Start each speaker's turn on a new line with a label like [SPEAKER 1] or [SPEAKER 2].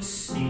[SPEAKER 1] see